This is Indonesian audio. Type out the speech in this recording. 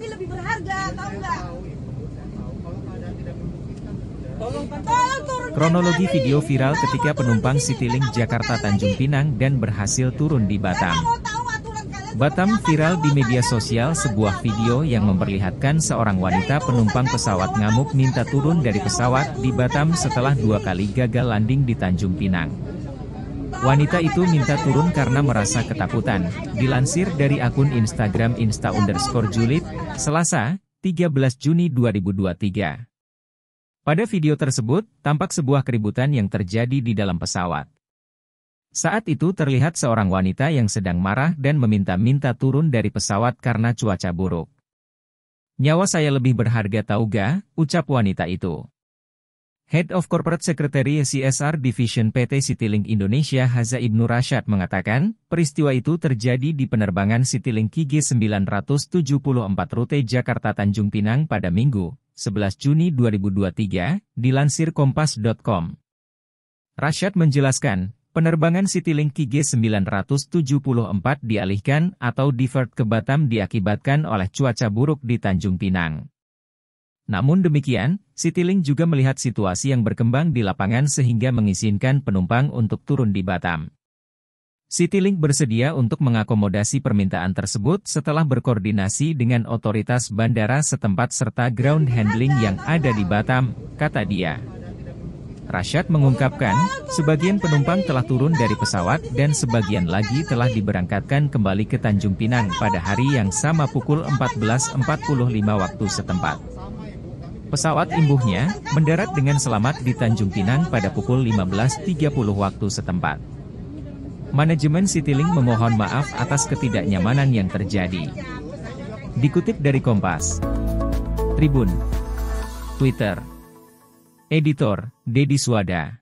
Ini lebih berharga, tahu nggak? Tolong Tolong turun Kronologi video viral ketika penumpang Citylink Jakarta Tanjung. Pinang dan berhasil turun di Batam. Batam viral di media sosial sebuah video yang memperlihatkan seorang wanita penumpang pesawat ngamuk minta turun dari pesawat di Batam setelah dua kali gagal landing di Tanjung Pinang. Wanita itu minta turun karena merasa ketakutan. Dilansir dari akun Instagram insta underscore julid, Selasa, 13 Juni 2023. Pada video tersebut, tampak sebuah keributan yang terjadi di dalam pesawat. Saat itu terlihat seorang wanita yang sedang marah dan meminta-minta turun dari pesawat karena cuaca buruk. Nyawa saya lebih berharga tahu ga, ucap wanita itu. Head of Corporate Secretary CSR Division PT Citylink Indonesia Haza Ibnu Rashad mengatakan, peristiwa itu terjadi di penerbangan Citylink KG 974 rute Jakarta Tanjung Pinang pada Minggu, 11 Juni 2023, dilansir kompas.com. Rashad menjelaskan, penerbangan Citylink KG 974 dialihkan atau divert ke Batam diakibatkan oleh cuaca buruk di Tanjung Pinang. Namun demikian, Citylink juga melihat situasi yang berkembang di lapangan sehingga mengizinkan penumpang untuk turun di Batam. Citylink bersedia untuk mengakomodasi permintaan tersebut setelah berkoordinasi dengan otoritas bandara setempat serta ground handling yang ada di Batam, kata dia. Rashad mengungkapkan, sebagian penumpang telah turun dari pesawat dan sebagian lagi telah diberangkatkan kembali ke Tanjung Pinang pada hari yang sama pukul 14.45 waktu setempat. Pesawat imbuhnya mendarat dengan selamat di Tanjung Pinang pada pukul 15.30 waktu setempat. Manajemen Citylink memohon maaf atas ketidaknyamanan yang terjadi. Dikutip dari Kompas, Tribun, Twitter, Editor, Dedi Swada.